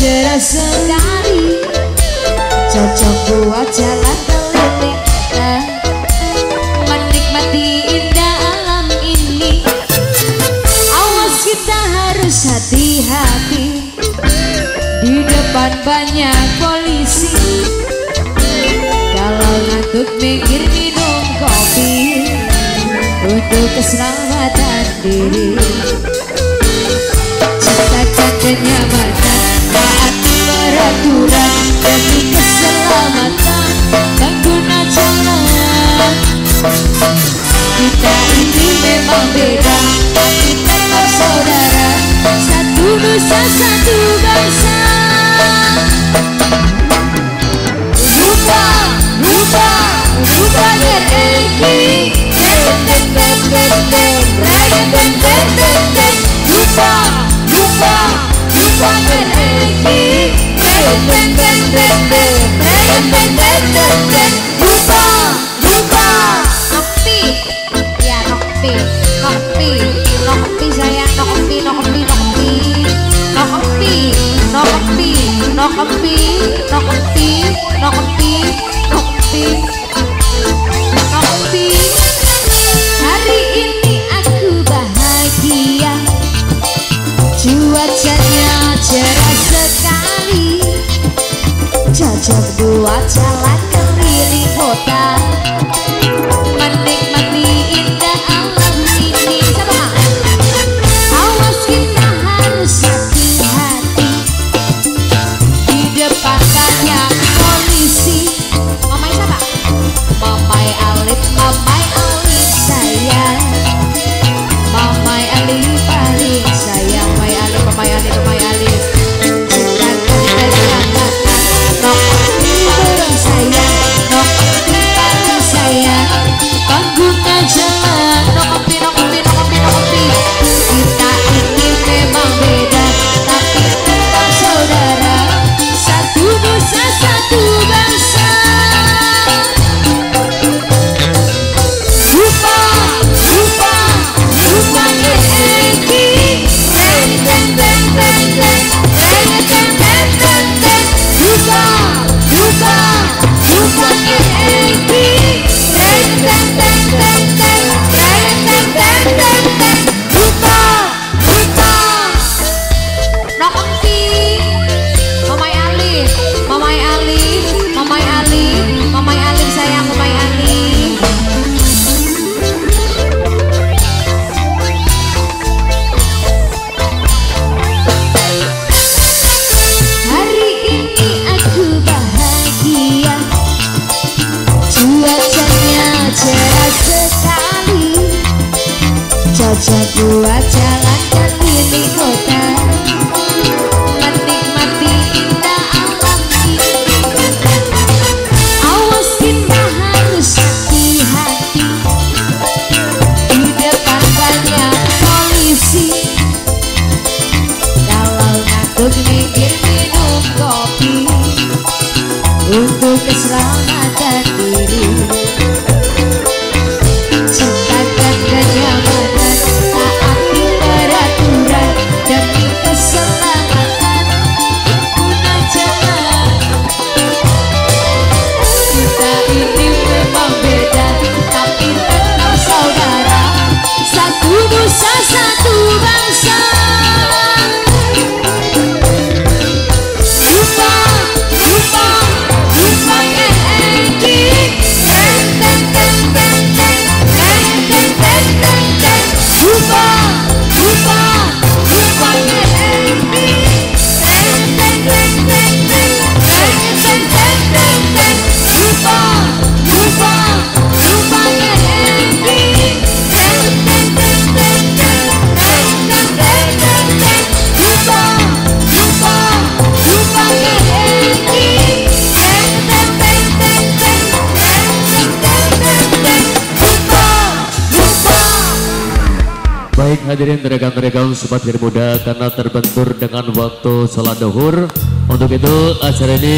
cerah sekali Cocok buat jalan kelenteng Menikmati indah alam ini Awas kita harus hati-hati Di depan banyak polisi Kalau ngantuk mikir minum kopi Untuk keselamatan diri Cita-citanya nyaman aturan keselamatan jalan. Kita ini memang beda tapi tetap saudara. Satu nusa satu bangsa. Lupa lupa lupa dereki lupa lupa lupa knock a beat, knock a beat, knock a time. Ojo buat jalankan ini kota. Mati indah alam Awasin harus hati-hati Di depan banyak polisi. Kalau takut mikir minum kopi. Untuk keselamatan diri. y Baik hadirin rekan-rekan sobat muda karena terbentur dengan waktu sholat duhur. Untuk itu acara ini